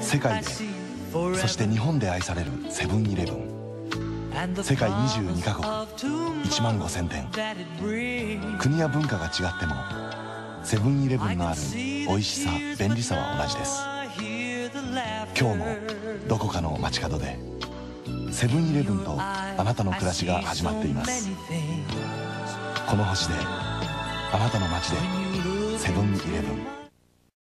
世界でそして日本で愛されるセブンイレブン。世界22カ国。1万5000店国や文化が違ってもセブンイレブンのある美味しさ便利さは同じです。今日もどこかの街角でセブンイレブンとあなたの暮らしが始まっています。この星であなたの街でセブンイレブン。